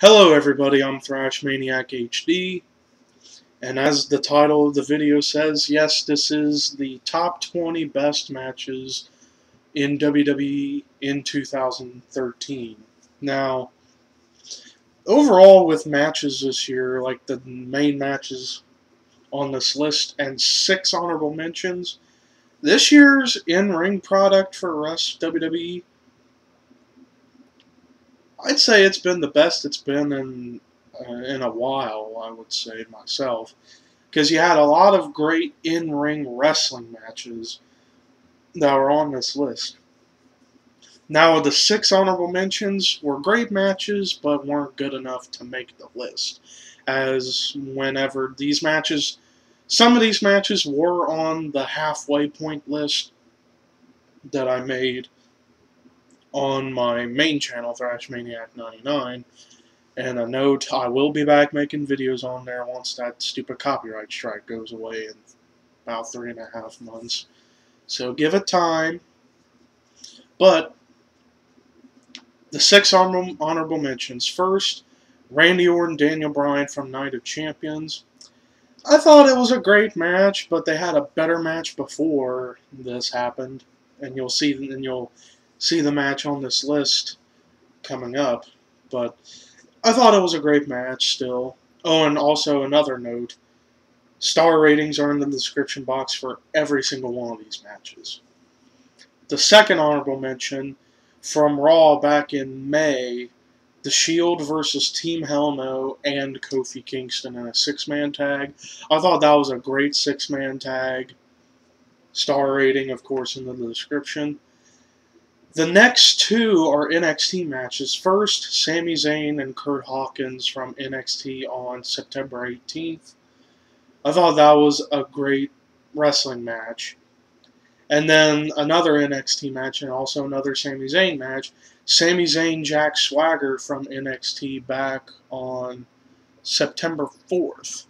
Hello everybody, I'm Thrash Maniac HD, and as the title of the video says, yes, this is the top 20 best matches in WWE in 2013. Now, overall with matches this year, like the main matches on this list and six honorable mentions, this year's in-ring product for Rest WWE I'd say it's been the best it's been in uh, in a while. I would say myself, because you had a lot of great in-ring wrestling matches that were on this list. Now the six honorable mentions were great matches, but weren't good enough to make the list. As whenever these matches, some of these matches were on the halfway point list that I made on my main channel, Thrash Maniac 99. And a note, I will be back making videos on there once that stupid copyright strike goes away in about three and a half months. So give it time. But the six honorable mentions. First, Randy Orton, Daniel Bryan from Night of Champions. I thought it was a great match, but they had a better match before this happened, and you'll see, and you'll see the match on this list coming up. But I thought it was a great match still. Oh, and also another note star ratings are in the description box for every single one of these matches. The second honorable mention from Raw back in May The Shield versus Team Hell No and Kofi Kingston in a six man tag. I thought that was a great six man tag. Star rating, of course, in the description. The next two are NXT matches. First, Sami Zayn and Kurt Hawkins from NXT on September 18th. I thought that was a great wrestling match. And then another NXT match and also another Sami Zayn match. Sami Zayn Jack Swagger from NXT back on September 4th.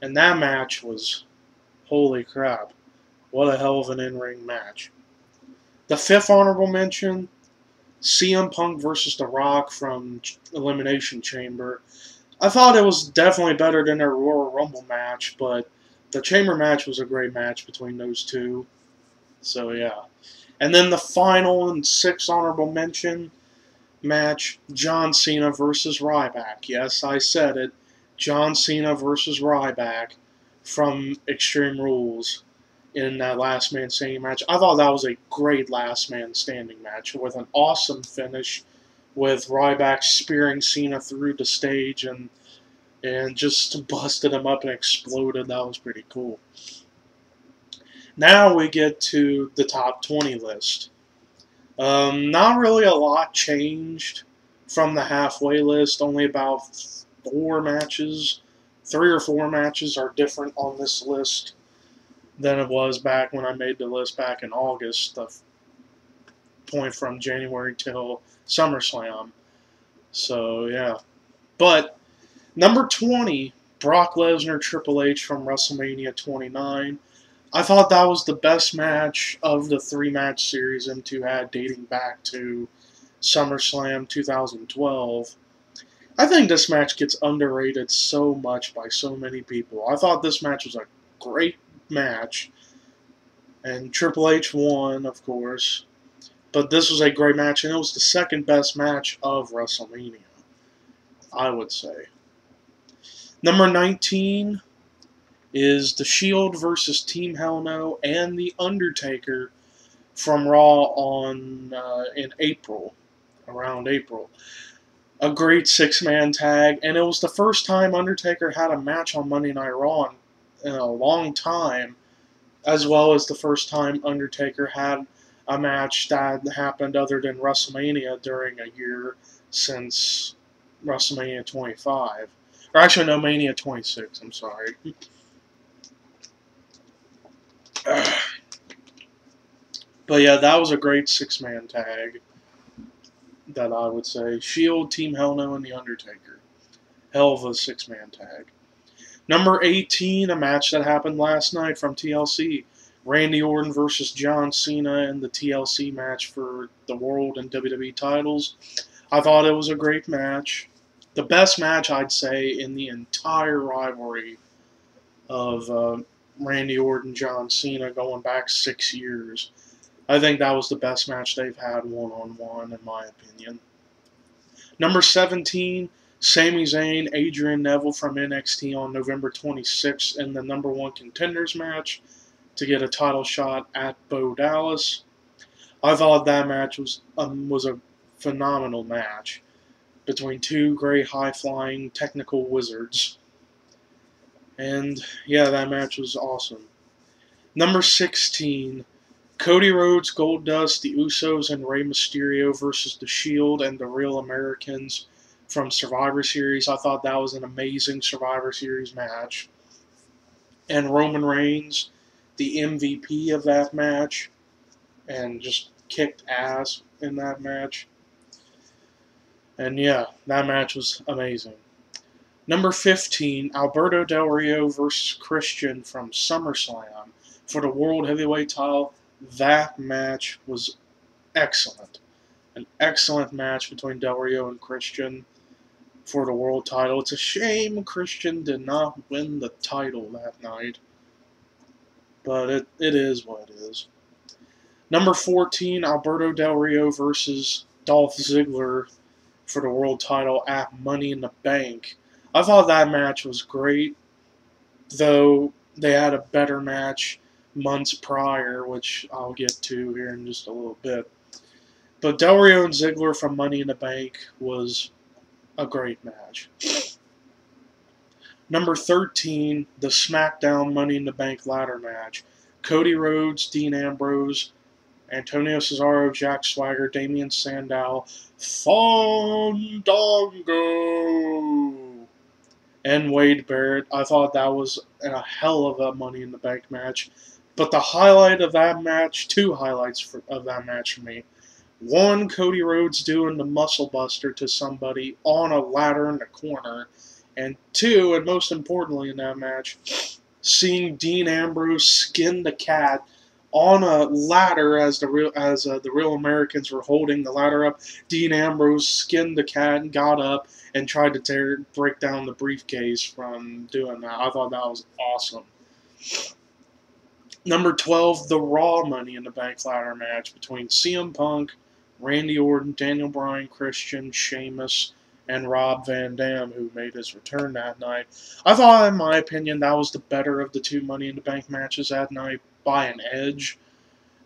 And that match was holy crap. What a hell of an in ring match. The fifth honorable mention, CM Punk versus The Rock from Elimination Chamber. I thought it was definitely better than their Royal Rumble match, but the Chamber match was a great match between those two. So yeah. And then the final and sixth honorable mention match, John Cena versus Ryback. Yes, I said it. John Cena versus Ryback from Extreme Rules in that last man standing match. I thought that was a great last man standing match with an awesome finish with Ryback spearing Cena through the stage and and just busted him up and exploded. That was pretty cool. Now we get to the top 20 list. Um, not really a lot changed from the halfway list. Only about four matches, three or four matches are different on this list than it was back when I made the list back in August, the point from January till SummerSlam. So, yeah. But number 20, Brock Lesnar Triple H from WrestleMania 29. I thought that was the best match of the three match series M2 had dating back to SummerSlam 2012. I think this match gets underrated so much by so many people. I thought this match was a great match. And Triple H won, of course. But this was a great match, and it was the second best match of WrestleMania, I would say. Number 19 is The Shield versus Team Hell No and The Undertaker from Raw on uh, in April, around April. A great six-man tag, and it was the first time Undertaker had a match on Monday Night Raw in a long time, as well as the first time Undertaker had a match that happened other than WrestleMania during a year since WrestleMania 25. Or actually, no, Mania 26, I'm sorry. but yeah, that was a great six man tag that I would say. Shield, Team Hell No, and The Undertaker. Hell of a six man tag. Number 18, a match that happened last night from TLC. Randy Orton versus John Cena in the TLC match for the World and WWE titles. I thought it was a great match. the best match I'd say in the entire rivalry of uh, Randy Orton, John Cena, going back six years. I think that was the best match they've had one on one, in my opinion. Number 17, Sami Zayn, Adrian Neville from NXT on November 26th in the number one contenders match to get a title shot at Bo Dallas. I thought that match was um, was a phenomenal match between two great high flying technical wizards. And yeah, that match was awesome. Number 16, Cody Rhodes, Goldust, the Usos, and Rey Mysterio versus The Shield and the Real Americans from Survivor Series. I thought that was an amazing Survivor Series match. And Roman Reigns, the MVP of that match, and just kicked ass in that match. And yeah, that match was amazing. Number 15, Alberto Del Rio versus Christian from SummerSlam for the World Heavyweight title. That match was excellent. An excellent match between Del Rio and Christian for the world title. It's a shame Christian did not win the title that night. But it, it is what it is. Number 14, Alberto Del Rio versus Dolph Ziggler for the world title at Money in the Bank. I thought that match was great, though they had a better match months prior, which I'll get to here in just a little bit. But Del Rio and Ziggler from Money in the Bank was a great match. Number 13, the SmackDown Money in the Bank ladder match. Cody Rhodes, Dean Ambrose, Antonio Cesaro, Jack Swagger, Damien Sandow, Fandango, and Wade Barrett. I thought that was a hell of a Money in the Bank match. But the highlight of that match, two highlights for, of that match for me. One, Cody Rhodes doing the muscle buster to somebody on a ladder in the corner. And two, and most importantly in that match, seeing Dean Ambrose skin the cat on a ladder as the real as uh, the real Americans were holding the ladder up. Dean Ambrose skinned the cat and got up and tried to tear break down the briefcase from doing that. I thought that was awesome. Number 12, the Raw Money in the Bank ladder match between CM Punk, Randy Orton, Daniel Bryan, Christian, Sheamus, and Rob Van Dam, who made his return that night. I thought, in my opinion, that was the better of the two Money in the Bank matches that night by an edge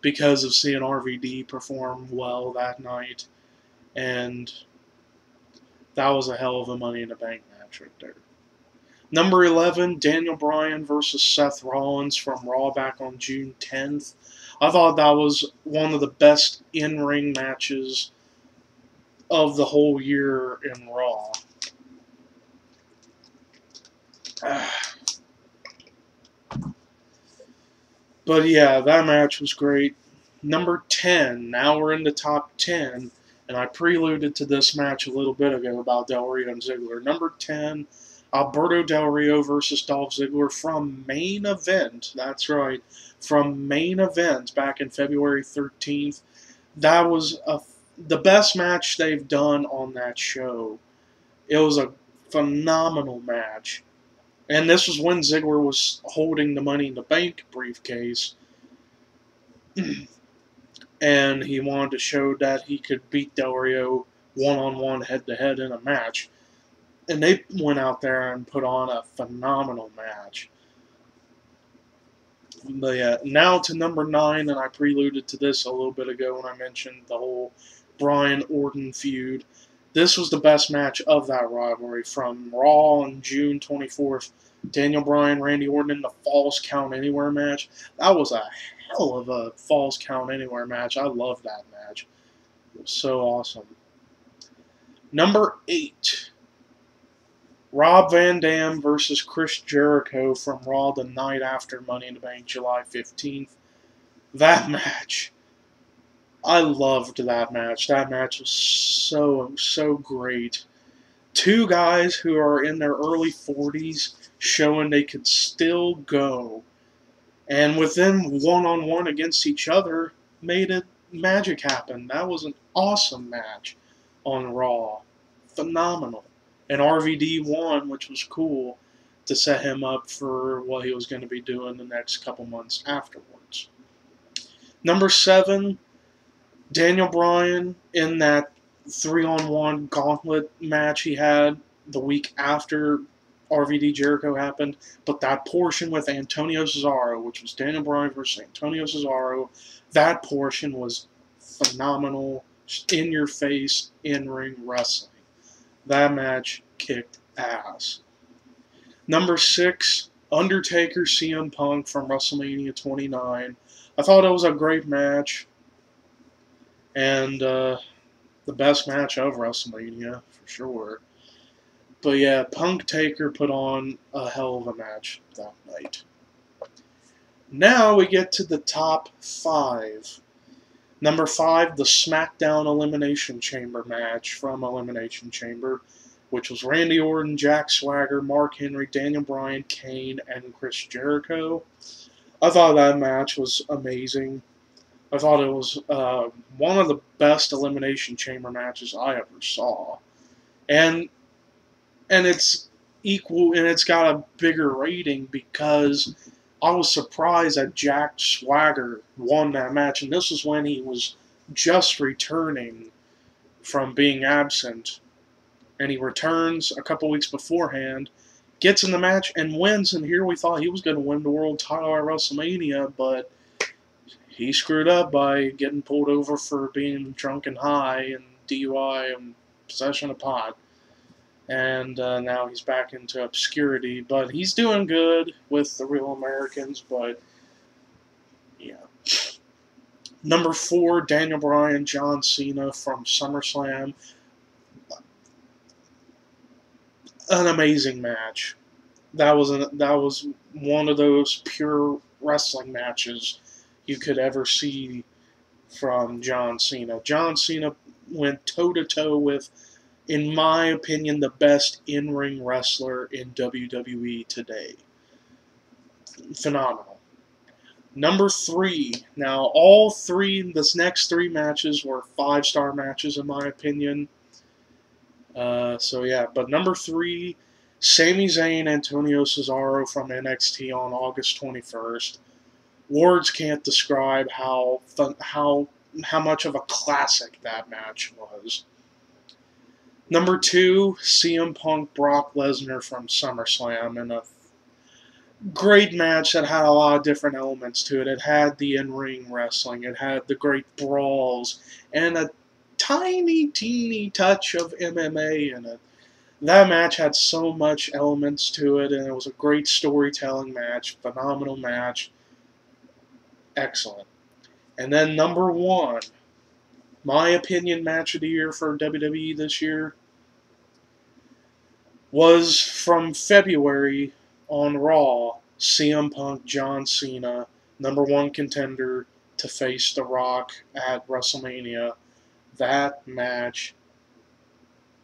because of seeing RVD perform well that night. And that was a hell of a Money in the Bank match right there. Number 11, Daniel Bryan versus Seth Rollins from Raw back on June 10th. I thought that was one of the best in ring matches of the whole year in Raw. But yeah, that match was great. Number 10, now we're in the top 10, and I preluded to this match a little bit ago about Del Rio and Ziggler. Number 10, Alberto Del Rio versus Dolph Ziggler from main event. That's right, from main event back in February 13th. That was a, the best match they've done on that show. It was a phenomenal match. And this was when Ziggler was holding the Money in the Bank briefcase. and he wanted to show that he could beat Del Rio one on one, head to head in a match and they went out there and put on a phenomenal match. But yeah, now to number nine, and I preluded to this a little bit ago when I mentioned the whole Bryan Orton feud. This was the best match of that rivalry from Raw on June 24th. Daniel Bryan, Randy Orton in the Falls Count Anywhere match. That was a hell of a Falls Count Anywhere match. I love that match. It was so awesome. Number eight. Rob Van Dam versus Chris Jericho from Raw the night after Money in the Bank, July 15th. That match. I loved that match. That match was so, so great. Two guys who are in their early 40s showing they could still go. And with them one on one against each other, made it magic happen. That was an awesome match on Raw. Phenomenal And RVD won, which was cool to set him up for what he was going to be doing the next couple months afterwards. Number seven, Daniel Bryan in that three on one gauntlet match he had the week after RVD Jericho happened, but that portion with Antonio Cesaro, which was Daniel Bryan versus Antonio Cesaro, that portion was phenomenal, in your face, in ring wrestling. That match kicked ass. Number six, Undertaker CM Punk from WrestleMania 29. I thought it was a great match, and uh, the best match of WrestleMania for sure. But yeah, Punk Taker put on a hell of a match that night. Now we get to the top five. Number five, the SmackDown Elimination Chamber match from Elimination Chamber, which was Randy Orton, Jack Swagger, Mark Henry, Daniel Bryan, Kane, and Chris Jericho. I thought that match was amazing. I thought it was uh, one of the best Elimination Chamber matches I ever saw. And and it's equal and it's got a bigger rating because I was surprised that Jack Swagger won that match, and this was when he was just returning from being absent, and he returns a couple weeks beforehand, gets in the match and wins. And here we thought he was going to win the world title at WrestleMania, but he screwed up by getting pulled over for being drunk and high and DUI and possession of pot and uh, now he's back into obscurity. But he's doing good with the Real Americans. But yeah, number four, Daniel Bryan, John Cena from SummerSlam. An amazing match. That was an, that was one of those pure wrestling matches you could ever see from John Cena. John Cena went toe to toe with in my opinion, the best in ring wrestler in WWE today. Phenomenal. Number three. Now, all three, this next three matches were five star matches, in my opinion. Uh, so, yeah, but number three, Sami Zayn, Antonio Cesaro from NXT on August 21st. Words can't describe how how how much of a classic that match was. Number two, CM Punk Brock Lesnar from SummerSlam in a great match that had a lot of different elements to it. It had the in ring wrestling, it had the great brawls, and a tiny, teeny touch of MMA in it. That match had so much elements to it, and it was a great storytelling match, phenomenal match. Excellent. And then number one, my opinion match of the year for WWE this year was from February on Raw. CM Punk, John Cena, number one contender to face The Rock at WrestleMania. That match,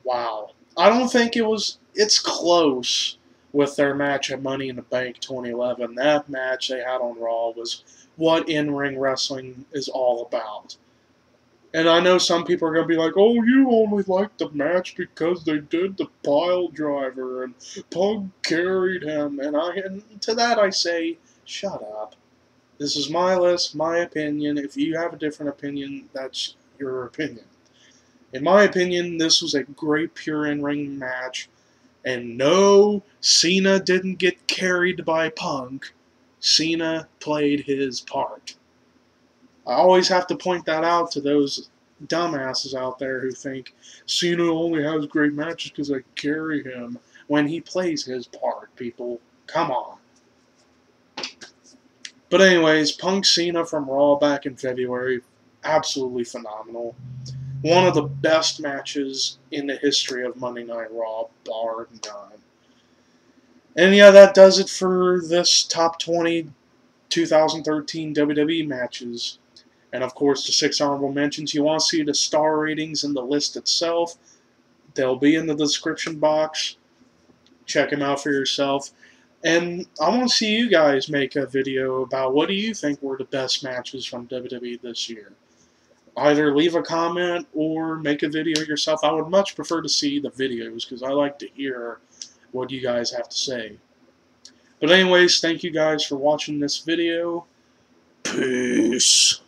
wow. I don't think it was, it's close with their match at Money in the Bank 2011. That match they had on Raw was what in ring wrestling is all about. And I know some people are going to be like, oh, you only like the match because they did the pile driver and Punk carried him. And, I, and to that I say, shut up. This is my list, my opinion. If you have a different opinion, that's your opinion. In my opinion, this was a great pure in ring match. And no, Cena didn't get carried by Punk. Cena played his part. I always have to point that out to those dumbasses out there who think Cena only has great matches because I carry him when he plays his part, people. Come on. But anyways, Punk Cena from Raw back in February, absolutely phenomenal. One of the best matches in the history of Monday Night Raw, bar none. And yeah, that does it for this top 20 2013 WWE matches. And of course, the six honorable mentions. You want to see the star ratings in the list itself. They'll be in the description box. Check them out for yourself. And I want to see you guys make a video about what do you think were the best matches from WWE this year. either leave a comment or make a video yourself. I would much prefer to see the videos because I like to hear what you guys have to say. But anyways, thank you guys for watching this video. Peace.